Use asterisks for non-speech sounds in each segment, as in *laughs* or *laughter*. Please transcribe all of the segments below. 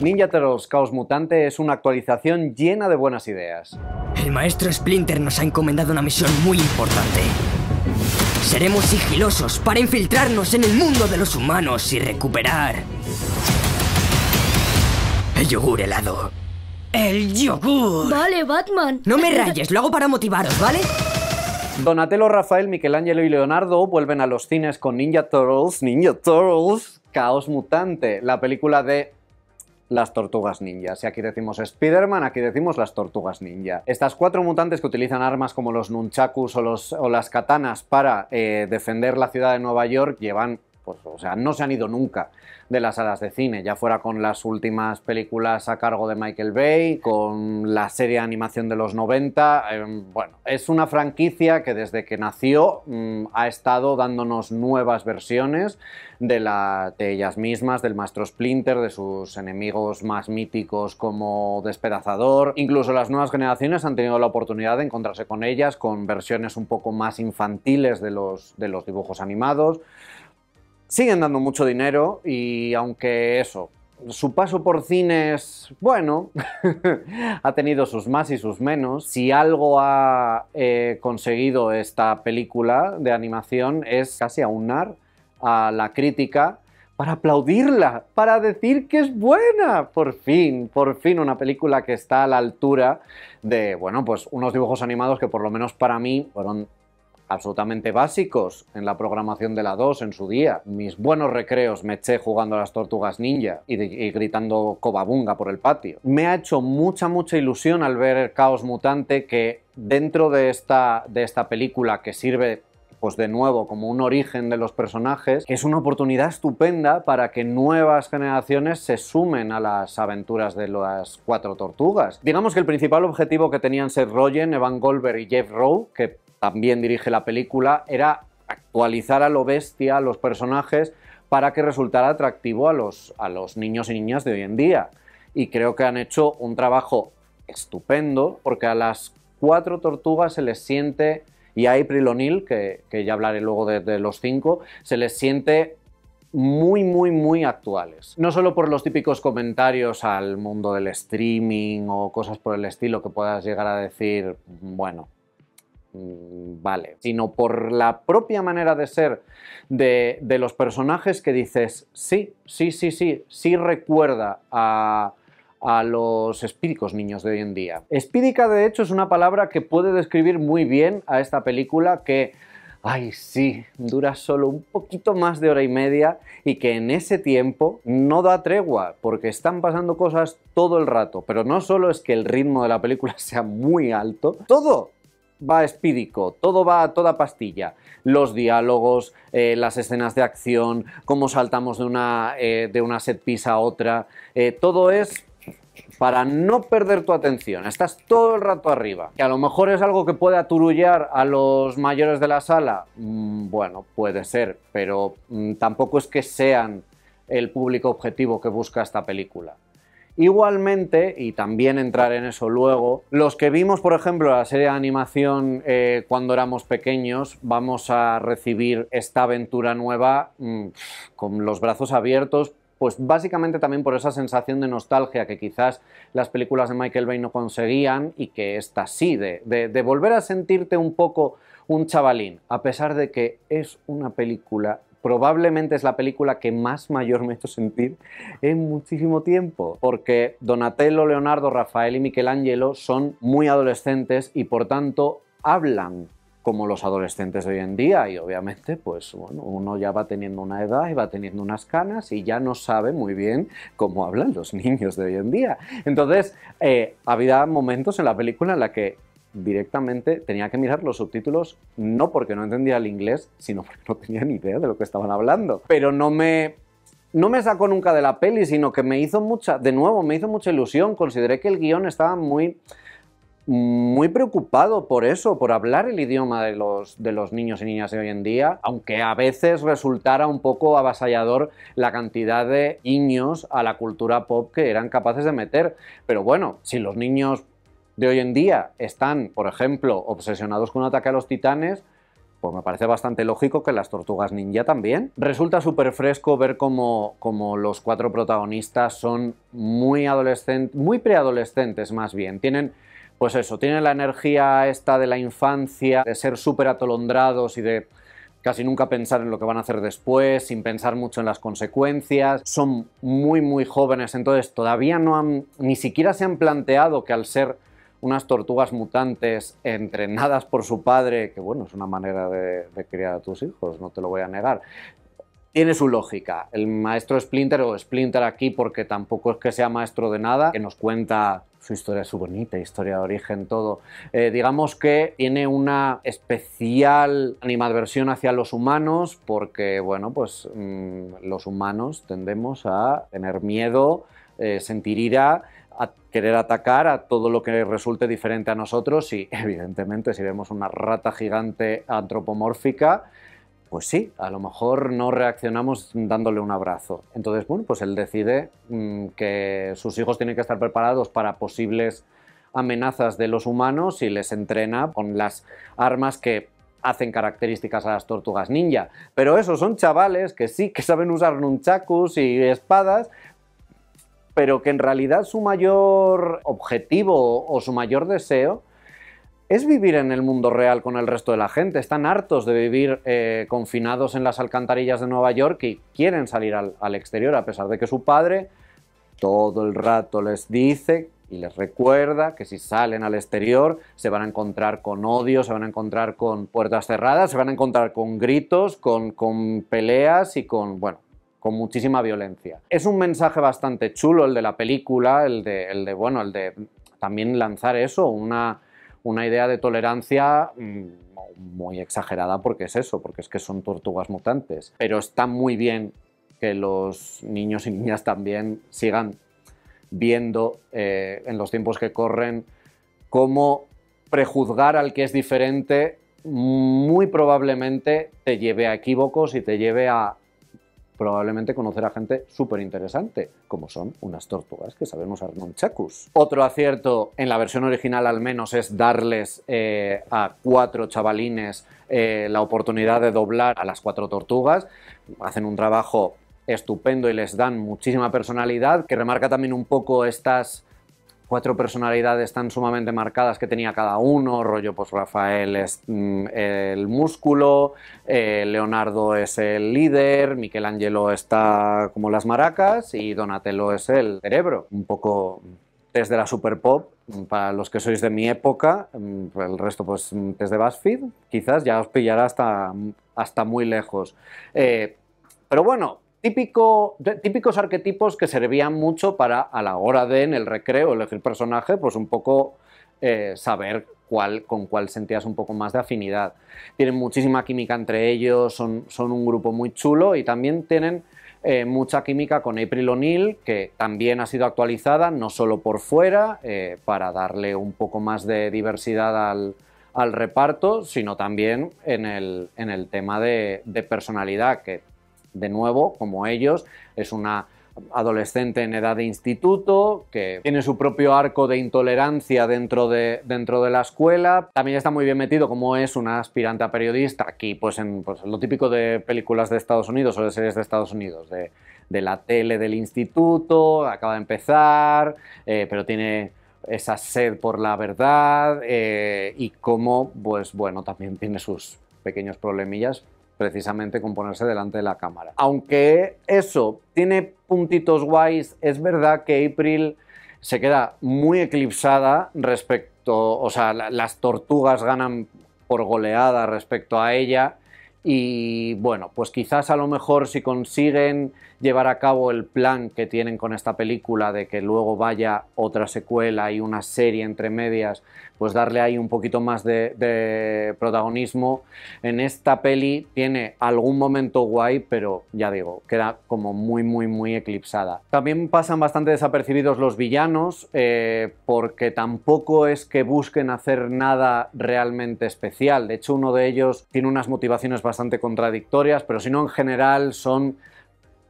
Ninja Turtles Chaos Mutante es una actualización llena de buenas ideas. El maestro Splinter nos ha encomendado una misión muy importante. Seremos sigilosos para infiltrarnos en el mundo de los humanos y recuperar... El yogur helado. ¡El yogur! Vale, Batman. No me rayes, lo hago para motivaros, ¿vale? Donatello, Rafael, Michelangelo y Leonardo vuelven a los cines con Ninja Turtles, Ninja Turtles, Chaos Mutante, la película de las tortugas ninja. Si aquí decimos Spider-Man, aquí decimos las tortugas ninja. Estas cuatro mutantes que utilizan armas como los nunchakus o, o las katanas para eh, defender la ciudad de Nueva York llevan, pues, o sea, no se han ido nunca de las salas de cine, ya fuera con las últimas películas a cargo de Michael Bay, con la serie de animación de los 90. eh, bueno, es una franquicia que desde que nació mm, ha estado dándonos nuevas versiones de, la, de ellas mismas, del maestro Splinter, de sus enemigos más míticos como Despedazador. Incluso las nuevas generaciones han tenido la oportunidad de encontrarse con ellas con versiones un poco más infantiles de los dibujos animados. Siguen dando mucho dinero y aunque eso, su paso por cines, bueno, *laughs* ha tenido sus más y sus menos. Si algo ha eh, conseguido esta película de animación es casi aunar a la crítica para aplaudirla, para decir que es buena. Por fin, por fin una película que está a la altura de, bueno, pues unos dibujos animados que por lo menos para mí fueron absolutamente básicos en la programación de la 2 en su día. Mis buenos recreos me eché jugando a las tortugas ninja y, gritando cobabunga por el patio. Me ha hecho mucha, mucha ilusión al ver el Caos Mutante que dentro de esta, de esta película que sirve pues de nuevo como un origen de los personajes, es una oportunidad estupenda para que nuevas generaciones se sumen a las aventuras de las cuatro tortugas. Digamos que el principal objetivo que tenían Seth Rogen, Evan Goldberg y Jeff Rowe, que también dirige la película, era actualizar a lo bestia a los personajes para que resultara atractivo a los, a los niños y niñas de hoy en día. Y creo que han hecho un trabajo estupendo porque a las cuatro tortugas se les siente, y a April O'Neil, que, que ya hablaré luego de, de los cinco, se les siente muy, muy, muy actuales. No solo por los típicos comentarios al mundo del streaming o cosas por el estilo que puedas llegar a decir, bueno, vale, sino por la propia manera de ser de, de los personajes que dices, sí, sí, sí, sí, sí recuerda a, a los espíricos niños de hoy en día. Espírica, de hecho, es una palabra que puede describir muy bien a esta película que, ay, sí, dura solo un poquito más de hora y media y que en ese tiempo no da tregua, porque están pasando cosas todo el rato. Pero no solo es que el ritmo de la película *laughs* sea muy alto, todo va espídico, todo va a toda pastilla. Los diálogos, eh, las escenas de acción, cómo saltamos de una, eh, de una set piece a otra, eh, todo es para no perder tu atención. Estás todo el rato arriba. Que a lo mejor es algo que puede aturullar a los mayores de la sala. Mm, bueno, puede ser, pero mm, tampoco es que sean el público objetivo que busca esta película. Igualmente, y también entrar en eso luego, los que vimos, por ejemplo, la serie de animación eh, cuando éramos pequeños, vamos a recibir esta aventura nueva mm, con los brazos abiertos, pues básicamente también por esa sensación de nostalgia que quizás las películas de Michael Bay no conseguían y que esta sí, de, volver a sentirte un poco un chavalín, a pesar de que es una película probablemente es la película que más mayor me ha hecho sentir en muchísimo tiempo, porque Donatello, Leonardo, Rafael y Michelangelo son muy adolescentes y por tanto hablan como los adolescentes de hoy en día y obviamente pues bueno, uno ya va teniendo una edad y va teniendo unas canas y ya no sabe muy bien cómo hablan los *laughs* niños de hoy en día. Entonces, eh, había momentos en la película en la que directamente tenía que mirar los subtítulos no porque no entendía el inglés, sino porque no tenía ni idea de lo que estaban hablando. Pero no me no me sacó nunca de la peli, sino que me hizo mucha, de nuevo, me hizo mucha ilusión. Consideré que el guion estaba muy, muy preocupado por eso, por hablar el idioma de los, de los niños y niñas de hoy en día, aunque a veces resultara un poco avasallador la cantidad de niños a la cultura pop que eran capaces de meter. Pero bueno, si los niños de hoy en día están, por ejemplo, obsesionados con un ataque a los titanes, pues me parece bastante lógico que las tortugas ninja también. Resulta súper fresco ver cómo, los cuatro protagonistas son muy adolescentes, muy preadolescentes más bien. Tienen, pues eso, tienen la energía esta de la infancia, de ser súper atolondrados y de casi nunca pensar en lo que van a hacer después, sin pensar mucho en las consecuencias. Son muy, muy jóvenes, entonces todavía no han, ni siquiera se han planteado que al ser unas tortugas mutantes entrenadas por su padre, que bueno, es una manera de, criar a tus hijos, no te lo voy a negar. Tiene su lógica. El maestro Splinter, o Splinter aquí porque tampoco es que sea maestro de nada, que nos cuenta su historia, su bonita historia de origen, todo. Eh, digamos que tiene una especial animadversión hacia los humanos porque, bueno, pues mm, los humanos tendemos a tener miedo, eh, sentir ira a querer atacar a todo lo que resulte diferente a nosotros y *laughs* evidentemente si vemos una rata gigante antropomórfica, pues sí, a lo mejor no reaccionamos dándole un abrazo. Entonces, bueno, pues él decide mm, que sus hijos tienen que estar preparados para posibles amenazas de los humanos y les entrena con las armas que hacen características a las tortugas ninja. Pero esos son chavales que sí que saben usar nunchakus y espadas, pero que en realidad su mayor objetivo o su mayor deseo es vivir en el mundo real con el resto de la gente. Están hartos de vivir eh, confinados en las alcantarillas de Nueva York y quieren salir al, al, exterior, a pesar de que su padre todo el rato les dice y les recuerda que si salen al exterior se van a encontrar con odio, se van a encontrar con puertas cerradas, se van a encontrar con gritos, con, con peleas y con, bueno, con muchísima violencia. Es un mensaje bastante chulo el de la película, el de, bueno, el de también lanzar eso, una, una idea de tolerancia mm, muy exagerada porque es eso, porque es que son tortugas mutantes. Pero está muy bien que los niños y niñas también sigan viendo eh, en los tiempos que corren cómo prejuzgar al que es diferente muy probablemente te lleve a equívocos y te lleve a probablemente conocer a gente súper interesante, como son unas tortugas que sabemos Chacus. Otro acierto, en la versión original al menos, es darles eh, a cuatro chavalines eh, la oportunidad de doblar a las cuatro tortugas. Hacen un trabajo estupendo y les dan muchísima personalidad, que remarca también un poco estas cuatro personalidades tan sumamente marcadas que tenía cada uno, rollo pues Rafael es mm, el músculo, eh, Leonardo es el líder, Michelangelo está como las maracas y Donatello es el cerebro, un poco desde la super pop, para los que sois de mi época, mm, el resto pues desde BuzzFeed, quizás ya os pillará hasta, hasta muy lejos. Eh, pero bueno, Típico, típicos arquetipos que servían mucho para a la hora de en el recreo elegir personaje, pues un poco eh, saber cuál, con cuál sentías un poco más de afinidad. Tienen muchísima química entre ellos, son, son un grupo muy chulo y también tienen eh, mucha química con April O'Neil, que también ha sido actualizada, no solo por fuera, eh, para darle un poco más de diversidad al, al reparto, sino también en el, en el tema de, de personalidad, que de nuevo, como ellos, es una adolescente en edad de instituto, que tiene su propio arco de intolerancia dentro de, dentro de la escuela. También está muy bien metido como es una aspirante a periodista, aquí pues en pues, lo típico de películas de Estados Unidos o de series de Estados Unidos, de, la tele del instituto, acaba de empezar, eh, pero tiene esa sed por la verdad eh, y como, pues bueno, también tiene sus pequeños problemillas, precisamente con ponerse delante de la cámara. Aunque eso tiene puntitos guays, es verdad que April se queda muy eclipsada respecto, o sea, las tortugas ganan por goleada respecto a ella y bueno, pues quizás a lo mejor si consiguen llevar a cabo el plan que tienen con esta película de que luego vaya otra secuela y una serie entre medias, pues darle ahí un poquito más de, protagonismo. En esta peli tiene algún momento guay, pero ya digo, queda como muy, muy, muy eclipsada. También pasan bastante desapercibidos los villanos, eh, porque tampoco es que busquen hacer nada realmente especial. De hecho, uno de ellos tiene unas motivaciones bastante contradictorias, pero si no, en general son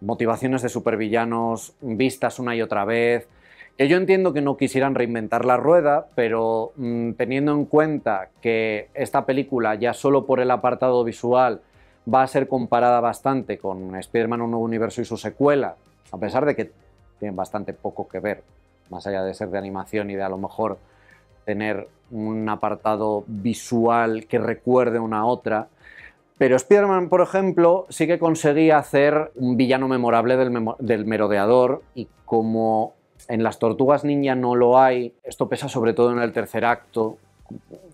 motivaciones de supervillanos vistas una y otra vez, Que yo entiendo que no quisieran reinventar la rueda, pero mm, teniendo en cuenta que esta película ya solo por el apartado visual va a ser comparada bastante con Spider-Man Un Nuevo Universo y su secuela, a pesar de que tienen bastante poco que ver, más allá de ser de animación y de a lo mejor tener un apartado visual que recuerde una a otra. Pero Spider-Man, por ejemplo, sí que conseguía hacer un villano memorable del, merodeador y como en las Tortugas Ninja no lo hay, esto pesa sobre todo en el tercer acto,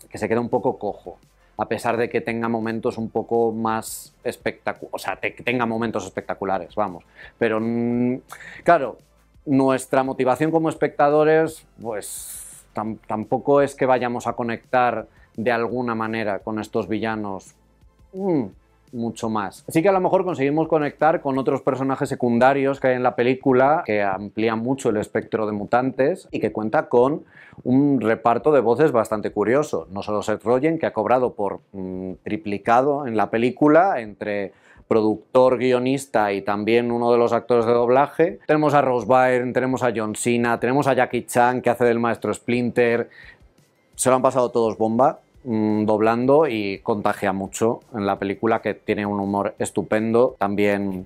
que se queda un poco cojo a pesar de que tenga momentos un poco más espectaculares, o sea, tenga momentos espectaculares, vamos. Pero, mm, claro, nuestra motivación como espectadores, pues tampoco es que vayamos a conectar de alguna manera con estos villanos. Mm, mucho más. Así que a lo mejor conseguimos conectar con otros personajes secundarios que hay en la película, que amplían mucho el espectro de mutantes y que cuenta con un reparto de voces bastante curioso. No solo Seth Rogen, que ha cobrado por mm, triplicado en la película entre productor, guionista y también uno de los actores de doblaje. Tenemos a Rose Byrne, tenemos a John Cena, tenemos a Jackie Chan que hace del maestro Splinter. Se lo han pasado todos bomba. Mm, doblando y contagia mucho en la película que tiene un humor estupendo, también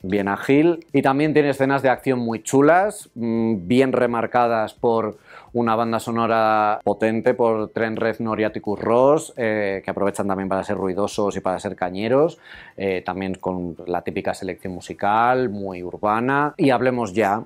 bien ágil y también tiene escenas de acción muy chulas, mm, bien remarcadas por una banda sonora potente por Trent Reznor y Ross, eh, que aprovechan también para ser ruidosos y para ser cañeros, eh, también con la típica selección musical, muy urbana. Y hablemos ya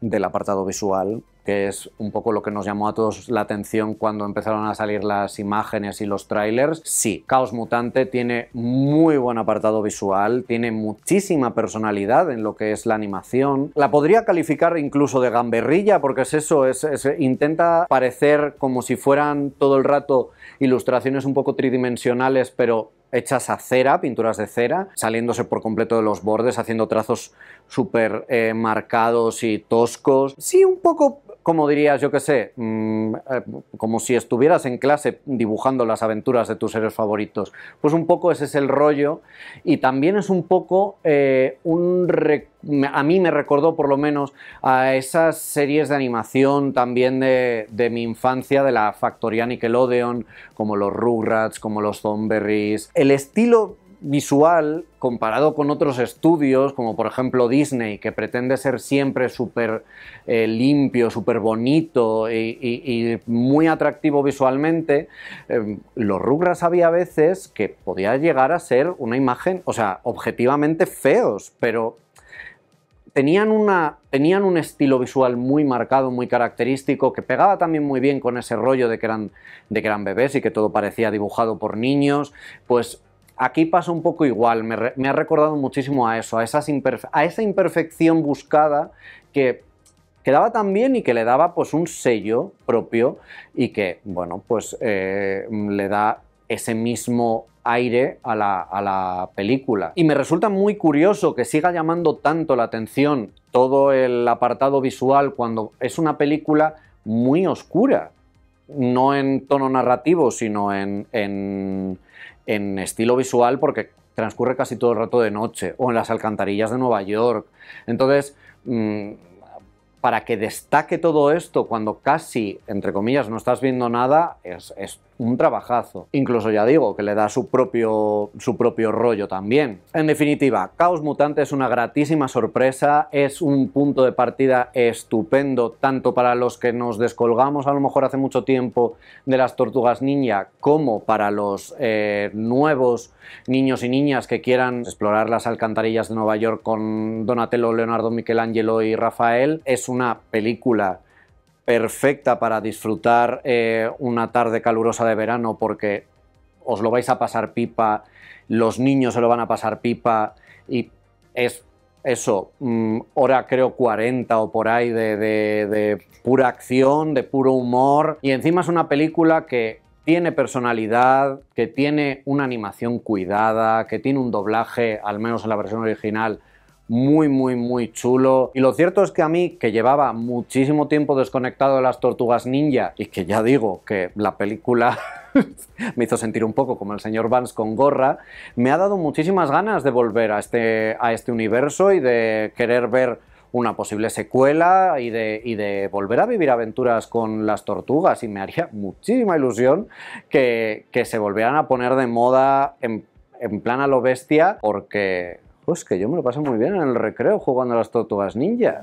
del apartado visual, que es un poco lo que nos llamó a todos la atención cuando empezaron a salir las imágenes y los trailers. Sí, Caos Mutante tiene muy buen apartado visual, tiene muchísima personalidad en lo que es la animación. La podría calificar incluso de gamberrilla, porque es eso, es, intenta parecer como si fueran todo el rato ilustraciones un poco tridimensionales, pero hechas a cera, pinturas de cera, saliéndose por completo de los bordes, haciendo trazos súper eh, marcados y toscos. Sí, un poco como dirías, yo qué sé, mm, eh, como si estuvieras en clase dibujando las aventuras de tus héroes favoritos. Pues un poco ese es el rollo y también es un poco eh, un... A mí me recordó por lo menos a esas series de animación también de, mi infancia, de la factoría Nickelodeon, como los Rugrats, como los Zomberries. El estilo visual comparado con otros estudios, como por ejemplo Disney, que pretende ser siempre súper eh, limpio, súper bonito y, muy atractivo visualmente, eh, los Rugrats había veces que podía llegar a ser una imagen, o sea, objetivamente feos, pero tenían, una, tenían un estilo visual muy marcado, muy característico, que pegaba también muy bien con ese rollo de que eran, de que eran bebés y que todo parecía dibujado por niños, pues Aquí pasa un poco igual, me, ha recordado muchísimo a eso, a, esa imperfección buscada que quedaba tan bien y que le daba pues un sello propio y que, bueno, pues eh, le da ese mismo aire a la, película. Y me resulta muy curioso que siga llamando tanto la atención todo el apartado visual cuando es una película muy oscura, no en tono narrativo, sino en en estilo visual porque transcurre casi todo el rato de noche o en las alcantarillas de Nueva York. Entonces, mm, para que destaque todo esto cuando casi, entre comillas, no estás viendo nada, es, es un trabajazo. Incluso ya digo que le da su propio, su propio rollo también. En definitiva, Caos Mutante es una gratísima sorpresa, es un punto de partida estupendo, tanto para los que nos descolgamos a lo mejor hace mucho tiempo de las tortugas ninja, como para los eh, nuevos niños y niñas que quieran explorar las alcantarillas de Nueva York con Donatello, Leonardo, Michelangelo y Rafael. Es una película perfecta para disfrutar eh, una tarde calurosa de verano porque os lo vais a pasar pipa, los niños se lo van a pasar pipa y es eso, mm, hora creo 40 o por ahí de, de pura acción, de puro humor y encima es una película que tiene personalidad, que tiene una animación cuidada, que tiene un doblaje, al menos en la versión original, muy, muy, muy chulo. Y lo cierto es que a mí, que llevaba muchísimo tiempo desconectado de las tortugas ninja, y que ya digo que la película *laughs* me hizo sentir un poco como el señor Vance con gorra, me ha dado muchísimas ganas de volver a este, a este universo y de querer ver una posible secuela y de, y de, volver a vivir aventuras con las tortugas. Y me haría muchísima ilusión que, que se volvieran a poner de moda en, en plan a lo bestia, porque pues que yo me lo paso muy bien en el recreo jugando a las tortugas ninja.